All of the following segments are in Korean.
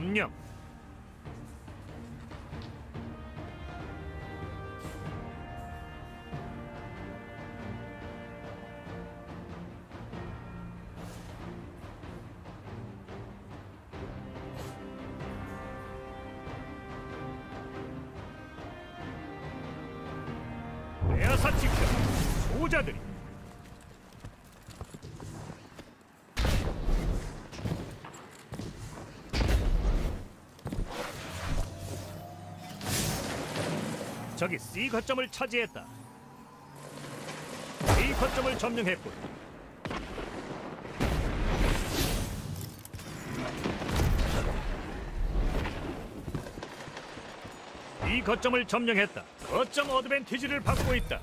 점령. 내아사 직전 소자들이 적이 C 거점을 차지했다. A 거점을 점령했군. 이 거점을 점령했다. 거점 어드밴티지를 받고 있다.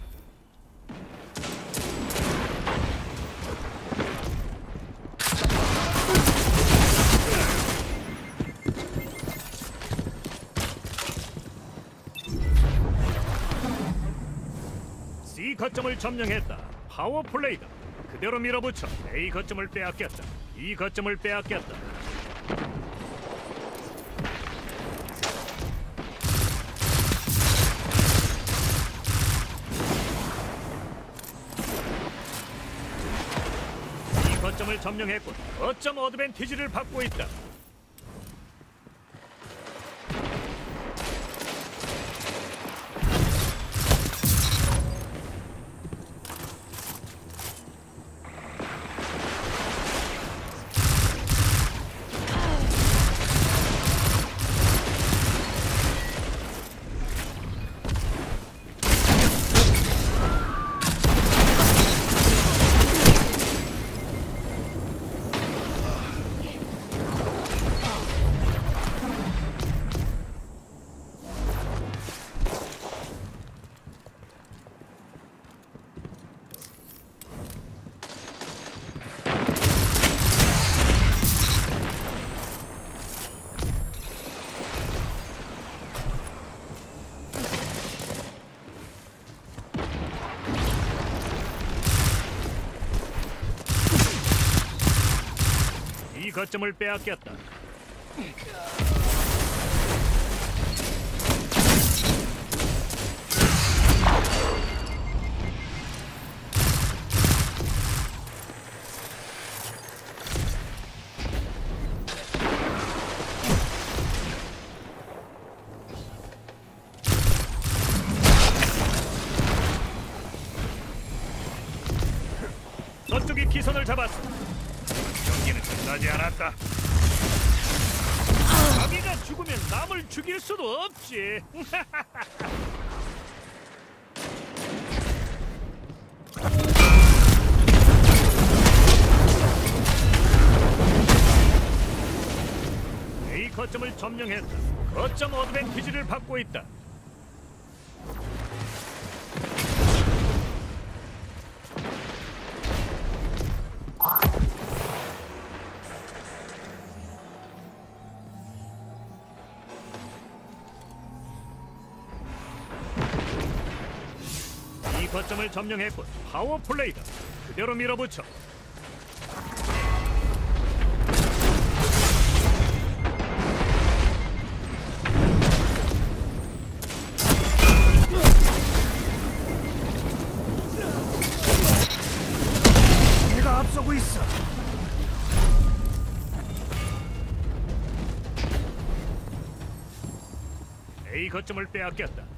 거점을 점령했다. 파워 플레이다. 그대로 밀어붙여 A 거점을 빼앗겼다. 이 거점을 빼앗겼다. 이 거점을 점령했고 거점 어드밴티지를 받고 있다. 거점을 빼앗겼다. 기선을 잡았어. 끝나지 않았다. 자기가 죽으면 남을 죽일 수도 없지. A 거점을 점령했다. 거점 어드밴티지를 받고 있다. 이 거점을 점령했고 파워 플레이다. 그대로 밀어붙여. A 거점을 빼앗겼다.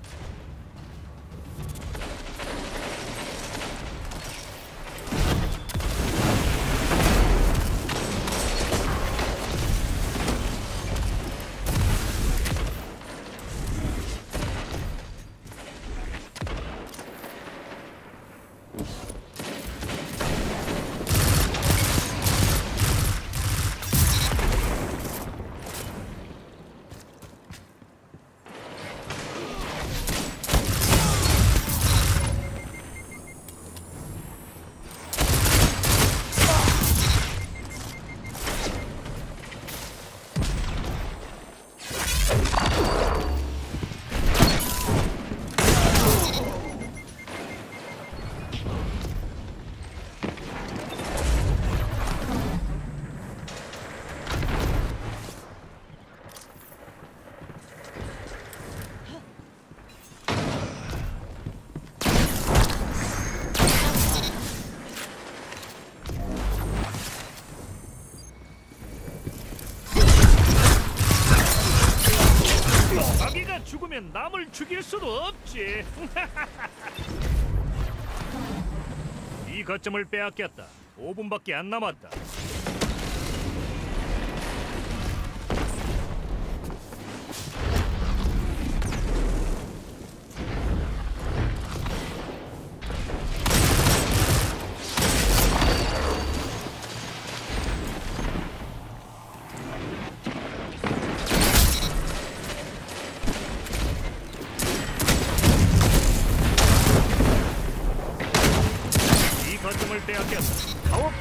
날 죽일 수도 없지. 이 거점을 빼앗겼다. 5분밖에 안 남았다.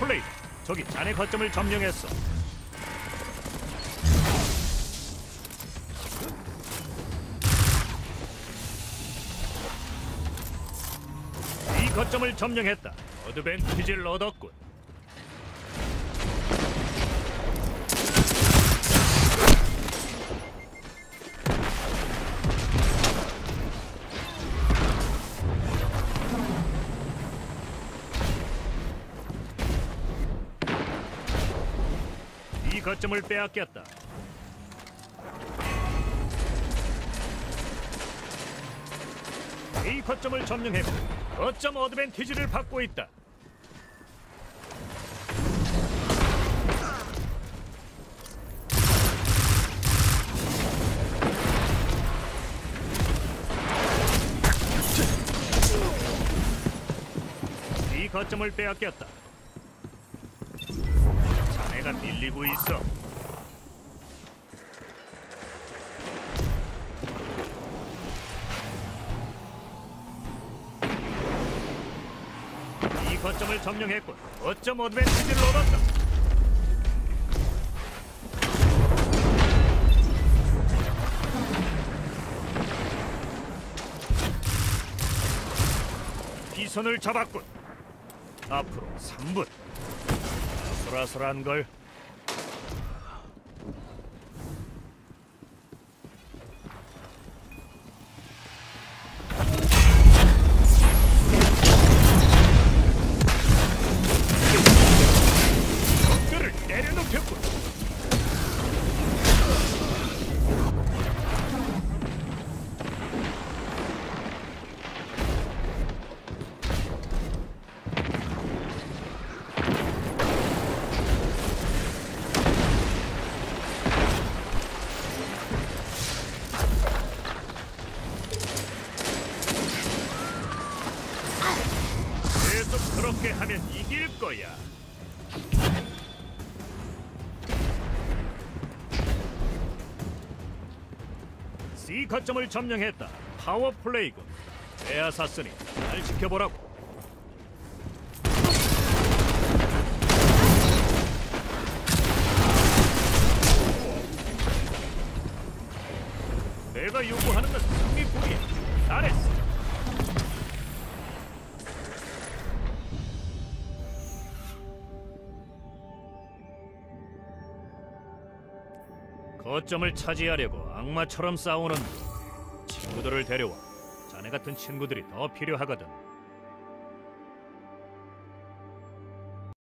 플레이. 저기 자네 거점을 점령했어. 이 거점을 점령했다. 어드밴티지를 얻었군. 거점을 빼앗겼다. 이 거점을 점령했고 거점 어드밴티지를 받고 있다. 이 거점을 빼앗겼다. 자네가 밀리고 있어. 이 거점을 점령했고 거점 어드밴티지를 얻었다. 비선을 잡았군. 앞으로 3분. 아슬아슬한 걸. 그렇게 하면 이길 거야. C 거점을 점령했다. 파워 플레이군. 에아사스니 잘 지켜보라고. 내가 요구하는 건 승리뿐이야. 잘했어. 거점을 차지하려고 악마처럼 싸우는 친구들을 데려와. 자네 같은 친구들이 더 필요하거든.